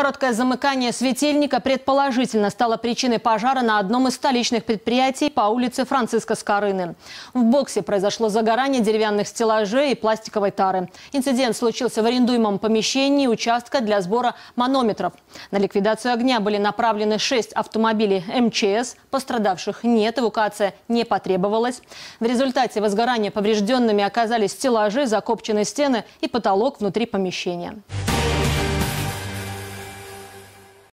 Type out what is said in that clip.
Короткое замыкание светильника предположительно стало причиной пожара на одном из столичных предприятий по улице Франциска Скорыны. В боксе произошло загорание деревянных стеллажей и пластиковой тары. Инцидент случился в арендуемом помещении участка для сбора манометров. На ликвидацию огня были направлены шесть автомобилей МЧС. Пострадавших нет, эвакуация не потребовалась. В результате возгорания поврежденными оказались стеллажи, закопченные стены и потолок внутри помещения.